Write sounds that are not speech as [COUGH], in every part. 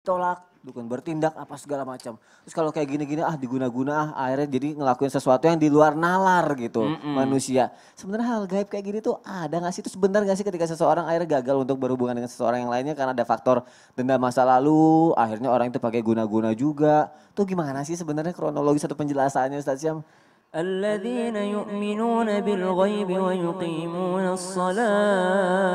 tolak dukun bertindak apa segala macam. Terus kalau kayak gini-gini ah diguna-guna ah akhirnya jadi ngelakuin sesuatu yang di luar nalar gitu manusia. Sebenarnya hal gaib kayak gini tuh ada nggak sih? Itu sebentar nggak sih ketika seseorang akhirnya gagal untuk berhubungan dengan seseorang yang lainnya karena ada faktor dendam masa lalu, akhirnya orang itu pakai guna-guna juga. Tuh gimana sih sebenarnya kronologi satu penjelasannya Ustaz Syam? الذين يؤمنون بالغيب ويقيمون الصلاة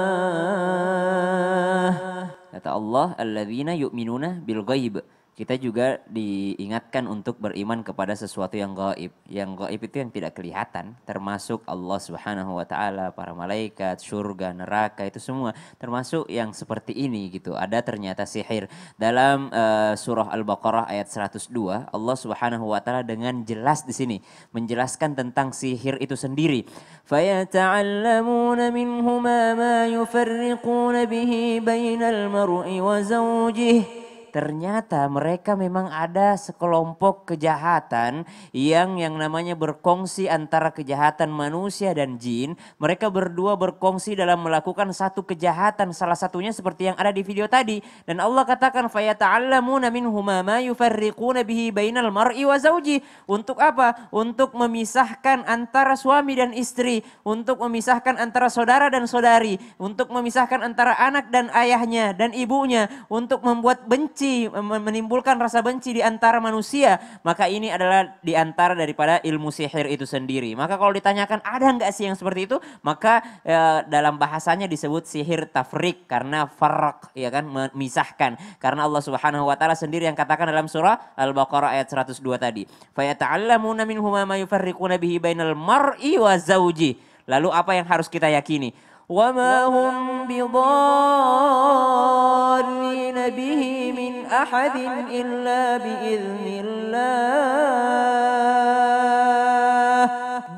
Kata Allah, alladzina yu'minuna bil ghaib. Kita juga diingatkan untuk beriman kepada sesuatu yang gaib. Yang gaib itu yang tidak kelihatan, termasuk Allah Subhanahu wa taala, para malaikat, surga, neraka itu semua termasuk yang seperti ini gitu. Ada ternyata sihir. Dalam eh, surah Al-Baqarah ayat 102, Allah Subhanahu wa taala dengan jelas di sini menjelaskan tentang sihir itu sendiri. فَيَتَعَلَّمُونَ مِنْهُمَا مَا يُفَرِّقُونَ بِهِ بَيْنَ الْمَرْءِ وَزَوْجِهِ Ternyata mereka memang ada sekelompok kejahatan yang yang namanya berkongsi antara kejahatan manusia dan jin. Mereka berdua berkongsi dalam melakukan satu kejahatan. Salah satunya seperti yang ada di video tadi. Dan Allah katakan fayata'allamuna minhuma ma yufarriquna bihi bainal mar'i wa zawji. Untuk apa? Untuk memisahkan antara suami dan istri, untuk memisahkan antara saudara dan saudari, untuk memisahkan antara anak dan ayahnya dan ibunya, untuk membuat benci benci, menimbulkan rasa benci di antara manusia, maka ini adalah di antara daripada ilmu sihir itu sendiri. Maka kalau ditanyakan ada nggak sih yang seperti itu, maka e, dalam bahasanya disebut sihir tafrik karena farak, ya kan, memisahkan. Karena Allah Subhanahu wa taala sendiri yang katakan dalam surah Al-Baqarah ayat 102 tadi. Fayata'allamuna minhuma ma yufarriquna bihi bainal mar'i wa zauji. Lalu apa yang harus kita yakini? وما هم بضارين به من أحد إلا بإذن الله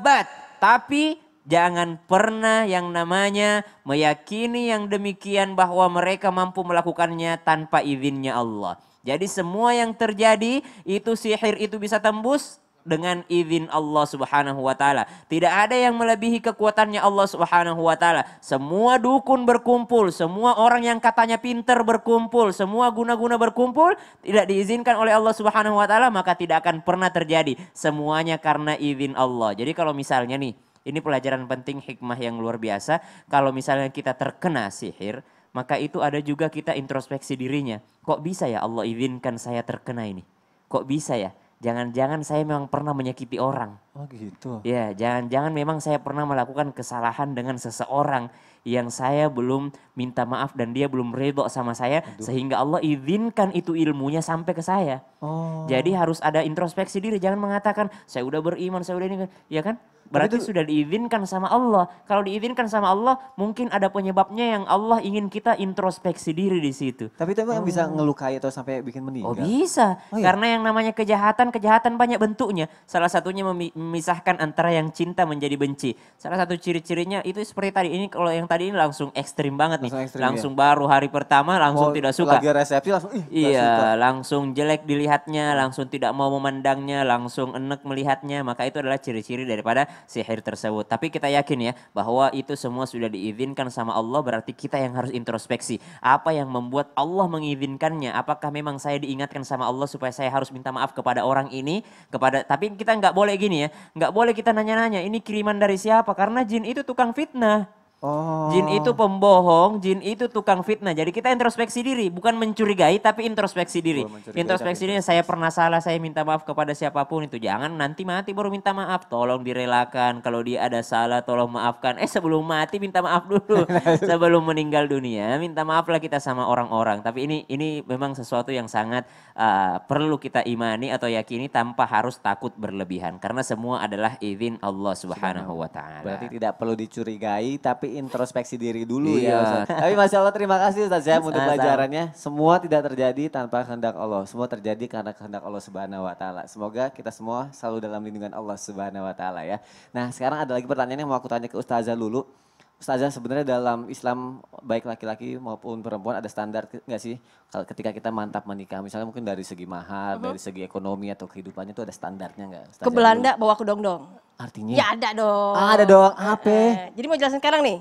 But, tapi jangan pernah yang namanya meyakini yang demikian bahwa mereka mampu melakukannya tanpa izinnya Allah. Jadi semua yang terjadi itu sihir itu bisa tembus dengan izin Allah Subhanahu wa taala. Tidak ada yang melebihi kekuatannya Allah Subhanahu wa taala. Semua dukun berkumpul, semua orang yang katanya pinter berkumpul, semua guna-guna berkumpul tidak diizinkan oleh Allah Subhanahu wa taala maka tidak akan pernah terjadi. Semuanya karena izin Allah. Jadi kalau misalnya nih, ini pelajaran penting hikmah yang luar biasa. Kalau misalnya kita terkena sihir, maka itu ada juga kita introspeksi dirinya. Kok bisa ya Allah izinkan saya terkena ini? Kok bisa ya? Jangan-jangan saya memang pernah menyakiti orang. Oh gitu. Ya, jangan-jangan memang saya pernah melakukan kesalahan dengan seseorang yang saya belum minta maaf dan dia belum ridho sama saya Aduh. sehingga Allah izinkan itu ilmunya sampai ke saya. Oh. Jadi harus ada introspeksi diri, jangan mengatakan saya udah beriman, saya udah ini, ya kan? Berarti itu, sudah diizinkan sama Allah. Kalau diizinkan sama Allah, mungkin ada penyebabnya yang Allah ingin kita introspeksi diri di situ. Tapi itu emang oh. bisa ngelukai atau sampai bikin meninggal? Oh bisa, oh, iya? karena yang namanya kejahatan, kejahatan banyak bentuknya. Salah satunya memisahkan antara yang cinta menjadi benci. Salah satu ciri-cirinya itu seperti tadi. Ini kalau yang tadi ini langsung ekstrim banget langsung nih. Ekstrim, langsung ya? baru hari pertama langsung oh, tidak suka. Lagi resepsi langsung ih Iya, suka. langsung jelek dilihatnya, langsung tidak mau memandangnya, langsung enek melihatnya. Maka itu adalah ciri-ciri daripada sihir tersebut. Tapi kita yakin ya bahwa itu semua sudah diizinkan sama Allah berarti kita yang harus introspeksi. Apa yang membuat Allah mengizinkannya? Apakah memang saya diingatkan sama Allah supaya saya harus minta maaf kepada orang ini? Kepada tapi kita nggak boleh gini ya, nggak boleh kita nanya-nanya ini kiriman dari siapa? Karena jin itu tukang fitnah. Oh. Jin itu pembohong, jin itu tukang fitnah. Jadi kita introspeksi diri, bukan mencurigai tapi introspeksi diri. introspeksi diri, saya pernah salah, saya minta maaf kepada siapa pun itu. Jangan nanti mati baru minta maaf. Tolong direlakan. Kalau dia ada salah tolong maafkan. Eh sebelum mati minta maaf dulu. [LAUGHS] sebelum meninggal dunia, minta maaflah kita sama orang-orang. Tapi ini ini memang sesuatu yang sangat uh, perlu kita imani atau yakini tanpa harus takut berlebihan karena semua adalah izin Allah Subhanahu wa taala. Berarti tidak perlu dicurigai tapi introspeksi diri dulu ya, iya. ya. Tapi Masya Allah terima kasih Ustaz ya untuk pelajarannya. Semua tidak terjadi tanpa kehendak Allah. Semua terjadi karena kehendak Allah Subhanahu wa taala. Semoga kita semua selalu dalam lindungan Allah Subhanahu wa taala ya. Nah, sekarang ada lagi pertanyaan yang mau aku tanya ke Ustazah Lulu. Ustazah sebenarnya dalam Islam baik laki-laki maupun perempuan ada standar nggak sih kalau ketika kita mantap menikah misalnya mungkin dari segi mahar, uh -huh. dari segi ekonomi atau kehidupannya itu ada standarnya nggak? Ke Belanda bawa ke dong-dong. Artinya? Ya ada dong. Ah, ada dong. Apa? Eh, jadi mau jelasin sekarang nih.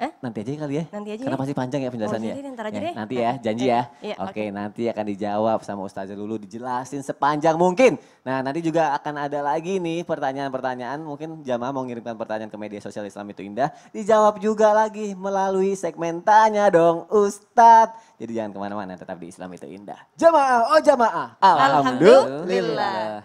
Eh? Nanti aja kali ya. Nanti aja Karena ya. pasti panjang ya penjelasannya. Oh, jadi ntar aja Ya, deh. Nanti ya, janji ya. Iya, oke, nanti akan dijawab sama Ustazah dulu dijelasin sepanjang mungkin. Nah, nanti juga akan ada lagi nih pertanyaan-pertanyaan. Mungkin jamaah mau ngirimkan pertanyaan ke media sosial Islam itu indah. Dijawab juga lagi melalui segmen tanya dong Ustadz. Jadi jangan ke mana-mana, tetap di Islam itu indah. Jamaah, oh jamaah. Alhamdulillah. Alhamdulillah.